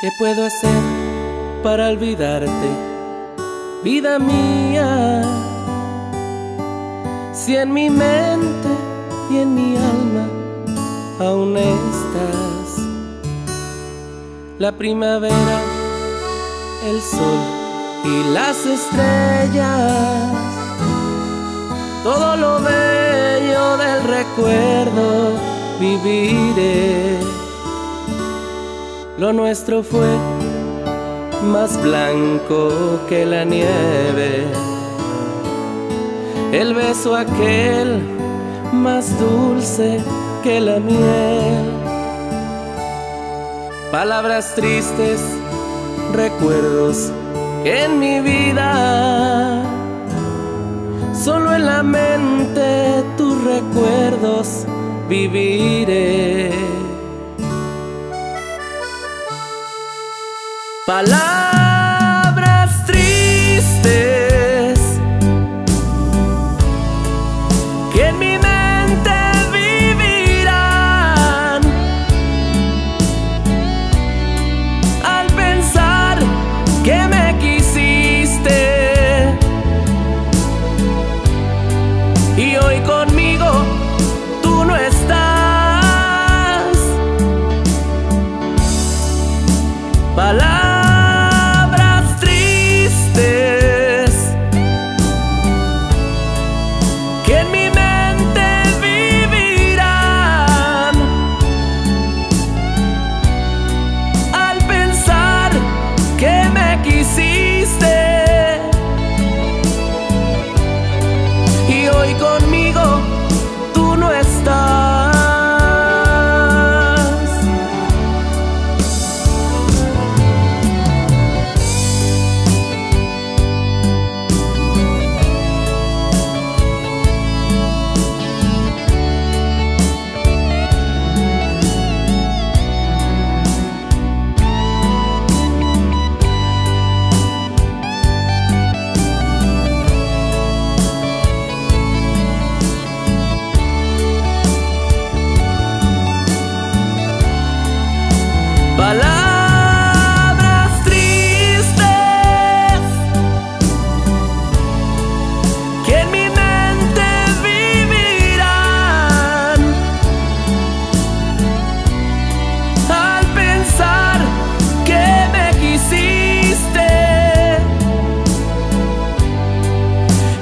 ¿Qué puedo hacer para olvidarte, vida mía? Si en mi mente y en mi alma aún estás. La primavera, el sol y las estrellas. Todo lo bello del recuerdo viviré lo nuestro fue más blanco que la nieve. El beso aquel más dulce que la miel. Palabras tristes, recuerdos en mi vida solo en la mente tus recuerdos viviré. Palabras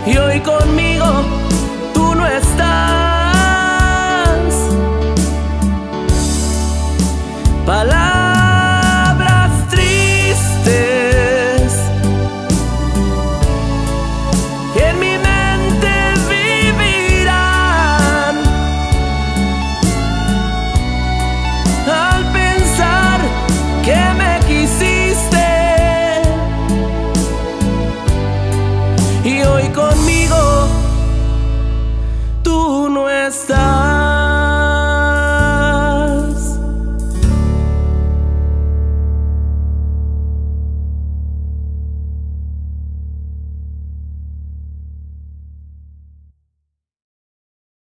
y hoy conmigo tú no estás.